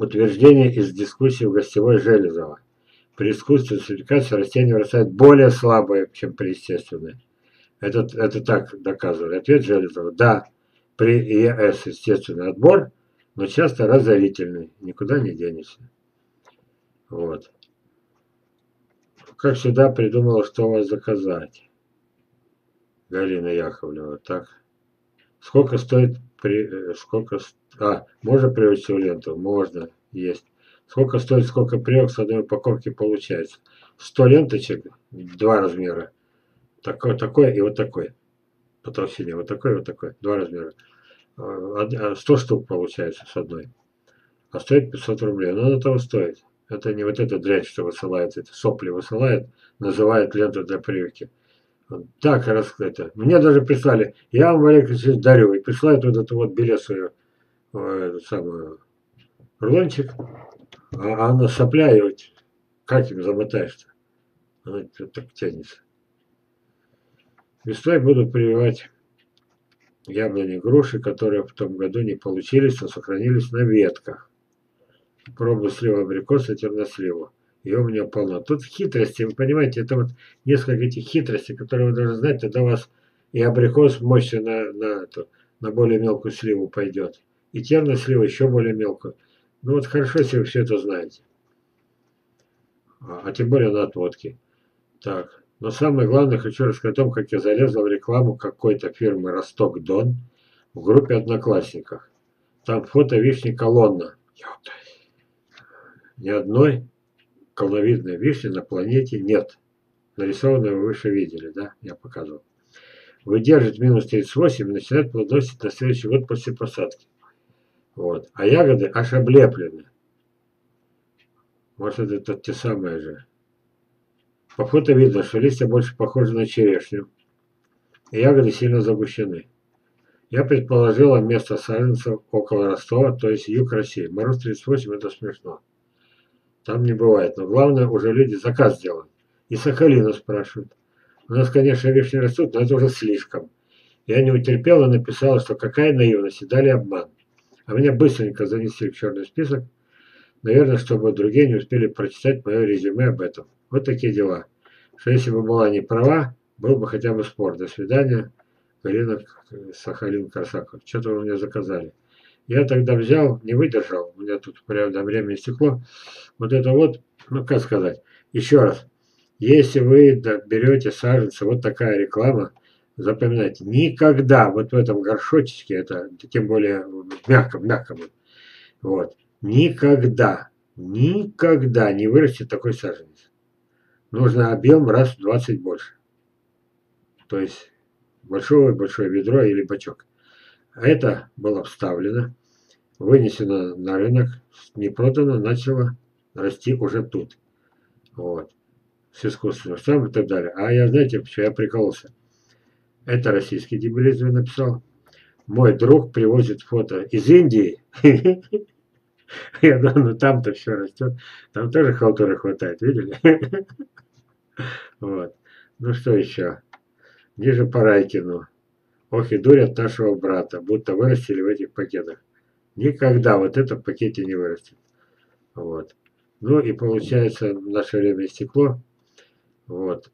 Утверждение из дискуссии в гостевой Железова. При искусственной сертификации растения вырастают более слабые, чем при естественной. Это, это так доказывали. Ответ Железова. Да, при ЕС естественный отбор, но часто разорительный. Никуда не денешься. Вот. Как всегда, придумала, что у вас заказать. Галина Яковлева. Так. Сколько стоит при... Э, сколько... А, можно привести в ленту? Можно. Есть. Сколько стоит, сколько привок с одной упаковки получается? 100 ленточек, два размера. Такой, такой и вот такой. По толщине. Вот такой, вот такой. Два размера. 100 а, а, штук получается с одной. А стоит 500 рублей. Но оно того стоит. Это не вот эта дрянь, что высылает, это сопли высылает, называет ленту для прививки. Так раз это. Мне даже прислали, я вам, Валерий Алексеевич, дарю. И присылают вот эту вот белесую, э, эту самую, рулончик. А, а она сопля, и вот как им замотаешь-то? Она так тянется. Весной буду прививать яблони груши, которые в том году не получились, но сохранились на ветках пробу слива абрикоса, терносливу. Ее у меня полно. Тут хитрости, вы понимаете, это вот несколько этих хитростей, которые вы должны знать, тогда у вас и абрикос мощный на, на, эту, на более мелкую сливу пойдет. И тернослива еще более мелкую. Ну вот хорошо, если вы все это знаете. А, а тем более на отводке. Так. Но самое главное, хочу рассказать о том, как я залезла в рекламу какой-то фирмы Росток Дон в группе Одноклассниках. Там фото вишни колонна. Ни одной колновидной вишни на планете нет. Нарисованную вы выше видели, да? Я показывал. Выдержит минус 38 и начинает плодоносить на следующий год после посадки. Вот. А ягоды аж облеплены. Может, это те самые же. По фото видно, что листья больше похожи на черешню. И ягоды сильно загущены. Я предположила место саженцев около Ростова, то есть юг России. Мороз 38 это смешно. Там не бывает. Но главное, уже люди заказ делают. И Сахалина спрашивают. У нас, конечно, вишни растут, но это уже слишком. Я не утерпела написала, что какая наивность и дали обман. А меня быстренько занесли в черный список. Наверное, чтобы другие не успели прочитать мое резюме об этом. Вот такие дела. Что если бы была не права, был бы хотя бы спор. До свидания. Галина Сахалин Корсаков. Что-то вы мне заказали. Я тогда взял, не выдержал, у меня тут прямо время истекло. Вот это вот, ну как сказать, еще раз. Если вы берете саженцы, вот такая реклама, запоминайте, никогда вот в этом горшочке, это тем более в мягком, мягком, вот, никогда, никогда не вырастет такой саженец. Нужно объем раз в 20 больше. То есть большое-большое ведро или бачок. Это было вставлено, вынесено на рынок, не продано, начало расти уже тут. Вот. С искусственным штампом и так далее. А я, знаете, почему я прикололся? Это российский дебилизм написал. Мой друг привозит фото из Индии. Я думаю, ну там-то все растет. Там тоже халтуры хватает, видели? Вот. Ну что еще? Ниже по Райкину. Ох и дурят нашего брата, будто вырастили в этих пакетах. Никогда вот это в пакете не вырастет. Вот. Ну и получается, наше время истекло. Вот.